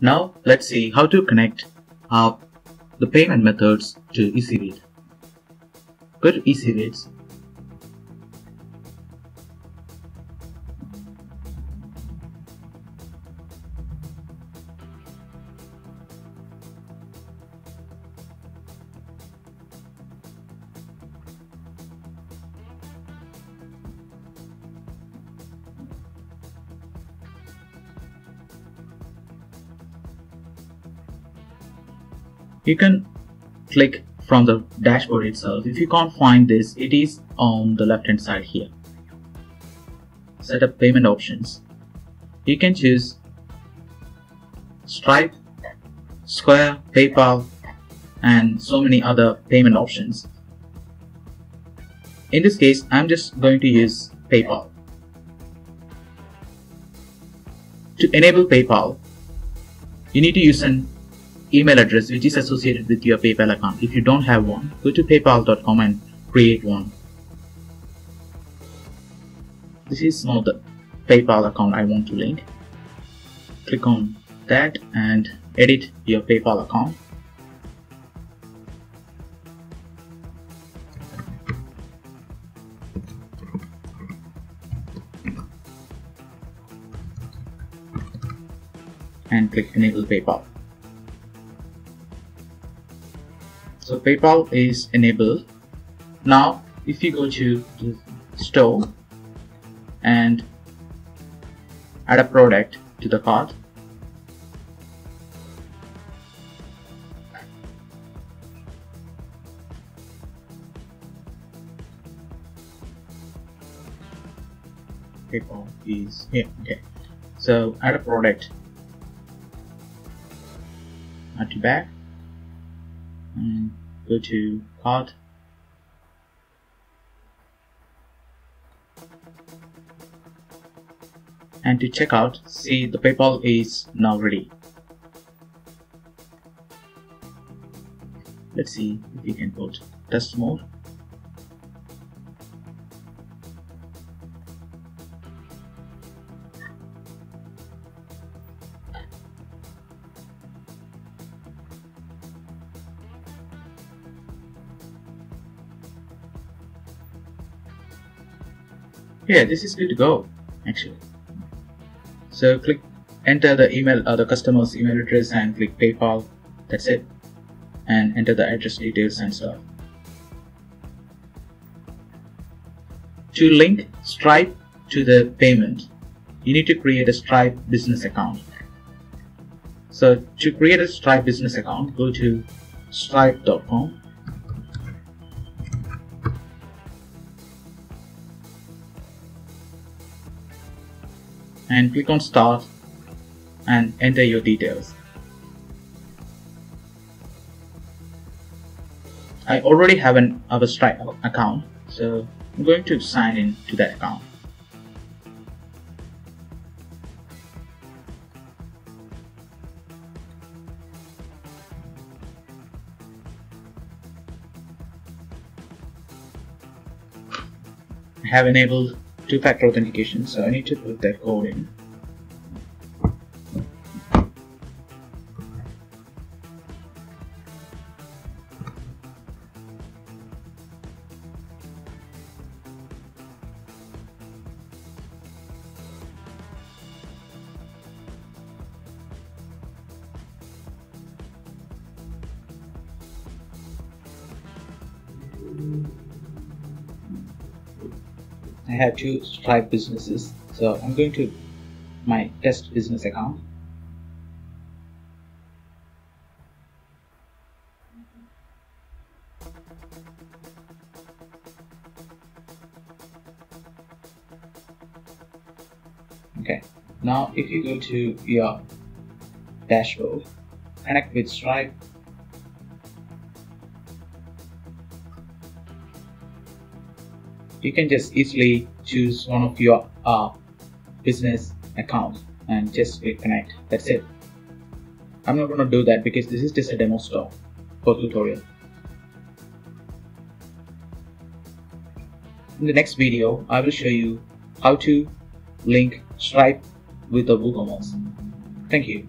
Now let's see how to connect uh, the payment methods to Ecwid. Go to Ecwid's you can click from the dashboard itself. If you can't find this it is on the left hand side here. Set up payment options. You can choose Stripe Square PayPal and so many other payment options. In this case I'm just going to use PayPal. To enable PayPal you need to use an email address which is associated with your PayPal account. If you don't have one, go to paypal.com and create one. This is not the PayPal account I want to link. Click on that and edit your PayPal account. and click enable PayPal. So PayPal is enabled. Now if you go to the store and add a product to the cart PayPal is here okay. So add a product. Add to back and go to cart and to check out see the PayPal is now ready. Let's see if we can put test mode yeah this is good to go actually. So click enter the email uh, the customer's email address and click paypal. That's it. And enter the address details and stuff to link stripe to the payment you need to create a stripe business account. So to create a stripe business account go to stripe.com and click on start and enter your details. I already have an Stripe account so I'm going to sign in to that account. Have enabled two-factor authentication so I need to put that code in I have two Stripe businesses. So I'm going to my test business account. Okay. Now if you go to your dashboard connect with Stripe you can just easily choose one of your uh, business accounts and just click connect. That's it. I'm not going to do that because this is just a demo store for tutorial. In the next video I will show you how to link Stripe with the WooCommerce thank you